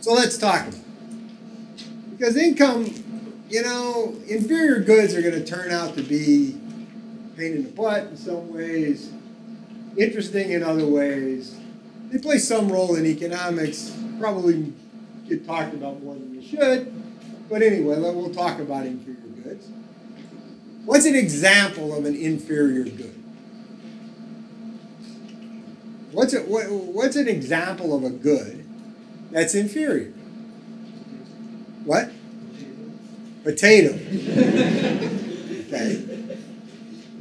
So let's talk. Because income, you know, inferior goods are going to turn out to be pain in the butt in some ways, interesting in other ways. They play some role in economics, probably get talked about more than you should. But anyway, we'll talk about inferior goods. What's an example of an inferior good? What's, a, what, what's an example of a good that's inferior? What? Potato. okay.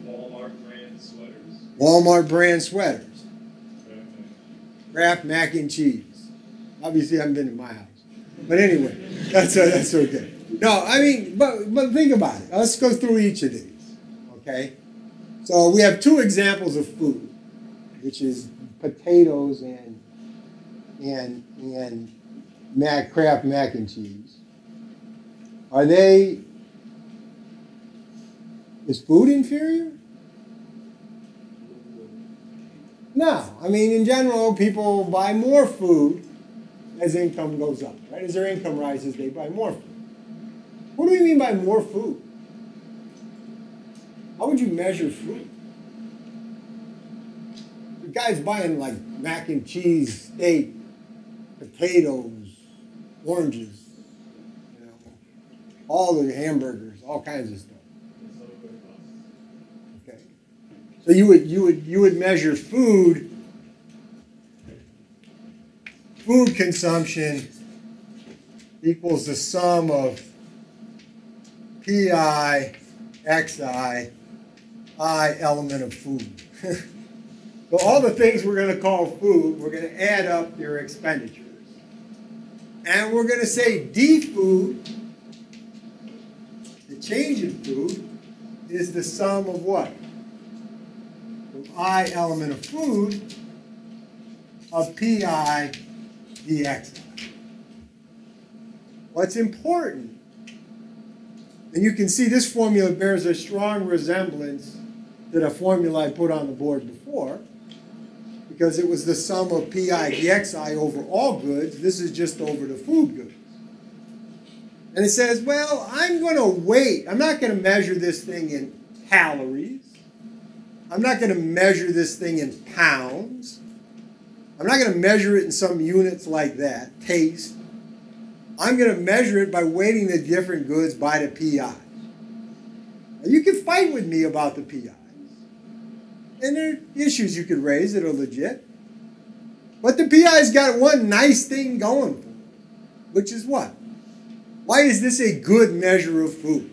Walmart brand sweaters. Walmart brand sweaters. Kraft mac and cheese. Obviously, I haven't been to my house. But anyway, that's, uh, that's okay. No, I mean, but, but think about it. Let's go through each of these. Okay? So we have two examples of food, which is potatoes and and and mac Kraft mac and cheese. Are they is food inferior? No. I mean in general people buy more food as income goes up, right? As their income rises, they buy more food. What do we mean by more food? How would you measure food? The guy's buying like mac and cheese, steak, potatoes, oranges, you know, all the hamburgers, all kinds of stuff. Okay. So you would you would you would measure food food consumption equals the sum of pi xi i element of food. so all the things we're going to call food, we're going to add up your expenditures. And we're going to say d food, the change in food, is the sum of what? Of i element of food of pi dxi. What's important, and you can see this formula bears a strong resemblance to the formula I put on the board before, because it was the sum of pi dxi over all goods. This is just over the food goods. And it says, well, I'm going to wait. I'm not going to measure this thing in calories. I'm not going to measure this thing in pounds. I'm not going to measure it in some units like that, taste. I'm going to measure it by weighting the different goods by the PI. Now, you can fight with me about the PIs. And there are issues you could raise that are legit. But the PI's got one nice thing going for it, which is what? Why is this a good measure of food?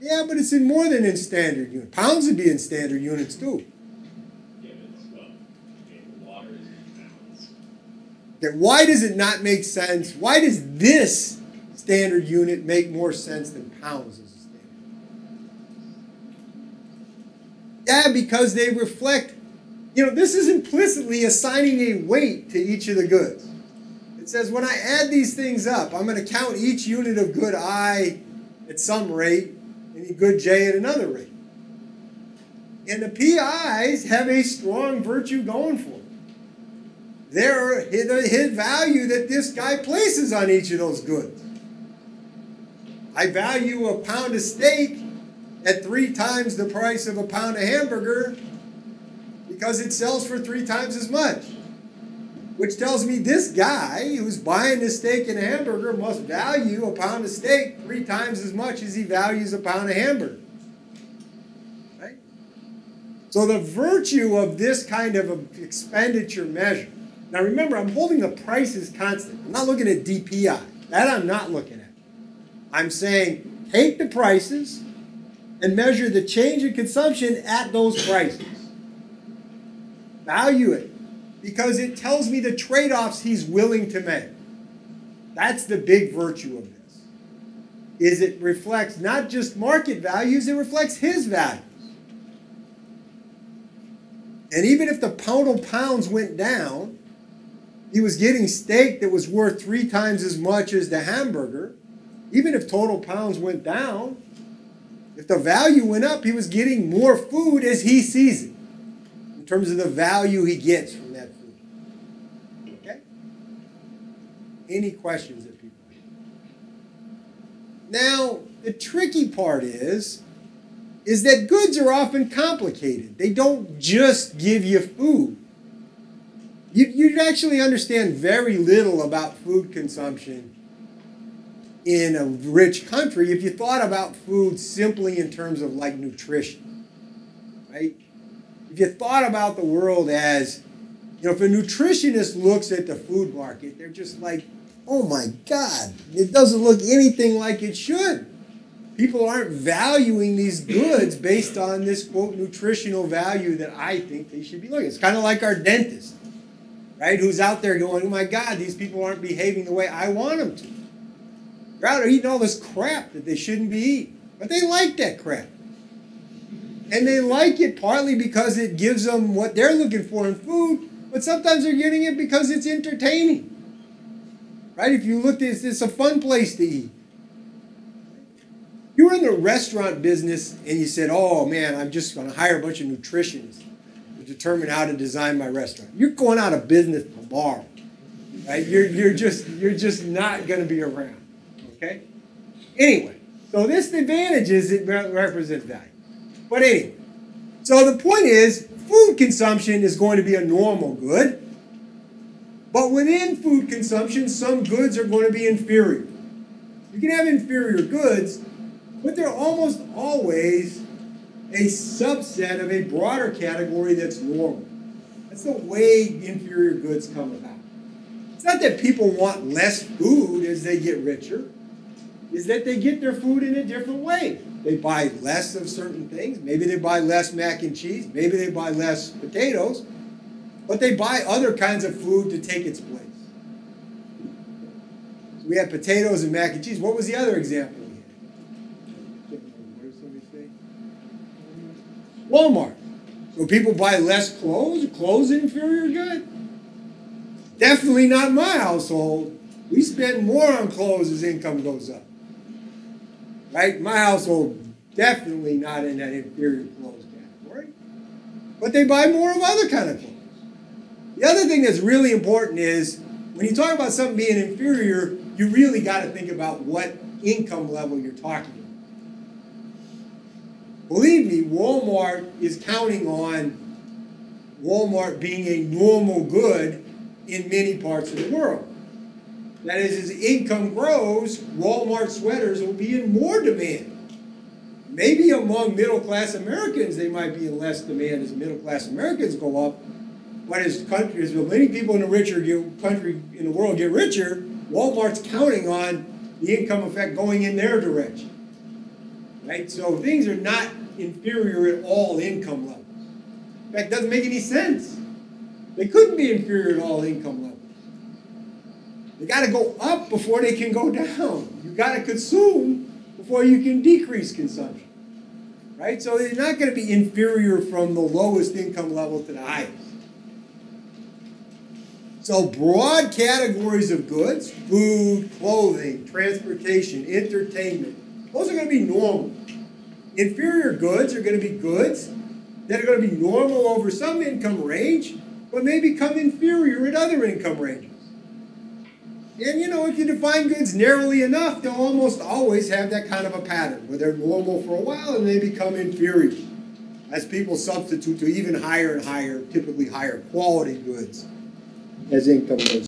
Yeah, but it's in more than in standard units. Pounds would be in standard units too. Okay, why does it not make sense? Why does this standard unit make more sense than pounds as a standard? Yeah, because they reflect, you know, this is implicitly assigning a weight to each of the goods. It says when I add these things up, I'm going to count each unit of good I at some rate and good J at another rate. And the PIs have a strong virtue going for them. They're the value that this guy places on each of those goods. I value a pound of steak at three times the price of a pound of hamburger because it sells for three times as much. Which tells me this guy who's buying a steak and a hamburger must value a pound of steak three times as much as he values a pound of hamburger. Right? So the virtue of this kind of expenditure measure. Now remember, I'm holding the prices constant. I'm not looking at DPI. That I'm not looking at. I'm saying take the prices and measure the change in consumption at those prices. Value it because it tells me the trade offs he's willing to make. That's the big virtue of this. Is it reflects not just market values, it reflects his values. And even if the pound total pounds went down, he was getting steak that was worth three times as much as the hamburger. Even if total pounds went down, if the value went up, he was getting more food as he sees it, in terms of the value he gets from that food. Okay? Any questions that people have? Now, the tricky part is, is that goods are often complicated. They don't just give you food. You, you actually understand very little about food consumption in a rich country if you thought about food simply in terms of like nutrition, right? If you thought about the world as, you know, if a nutritionist looks at the food market, they're just like, oh my God, it doesn't look anything like it should. People aren't valuing these goods based on this quote nutritional value that I think they should be looking. It's kind of like our dentist, right? Who's out there going, oh my God, these people aren't behaving the way I want them to. They're eating all this crap that they shouldn't be eating. But they like that crap. And they like it partly because it gives them what they're looking for in food, but sometimes they're getting it because it's entertaining. Right? If you look this, it's a fun place to eat. You were in the restaurant business and you said, oh man, I'm just going to hire a bunch of nutritionists to determine how to design my restaurant. You're going out of business tomorrow. Right? You're, you're, just, you're just not going to be around. Okay? Anyway, so this advantage is it represents value. But anyway, so the point is food consumption is going to be a normal good. But within food consumption, some goods are going to be inferior. You can have inferior goods, but they're almost always a subset of a broader category that's normal. That's the way inferior goods come about. It's not that people want less food as they get richer is that they get their food in a different way. They buy less of certain things. Maybe they buy less mac and cheese. Maybe they buy less potatoes. But they buy other kinds of food to take its place. So we had potatoes and mac and cheese. What was the other example we had? Walmart. So people buy less clothes. Clothes inferior good? Definitely not my household. We spend more on clothes as income goes up right? My household definitely not in that inferior clothes category, but they buy more of other kind of clothes. The other thing that's really important is when you talk about something being inferior, you really got to think about what income level you're talking about. Believe me, Walmart is counting on Walmart being a normal good in many parts of the world. That is, as income grows, Walmart sweaters will be in more demand. Maybe among middle class Americans, they might be in less demand as middle class Americans go up. But as countries, as many people in the richer country in the world get richer, Walmart's counting on the income effect going in their direction. Right? So things are not inferior at all income levels. In fact, doesn't make any sense. They couldn't be inferior at all income levels. They got to go up before they can go down. You got to consume before you can decrease consumption. Right? So they're not going to be inferior from the lowest income level to the highest. So broad categories of goods, food, clothing, transportation, entertainment, those are going to be normal. Inferior goods are going to be goods that are going to be normal over some income range, but may become inferior at other income ranges. And you know, if you define goods narrowly enough, they'll almost always have that kind of a pattern where they're normal for a while and they become inferior as people substitute to even higher and higher, typically higher quality goods as income goes.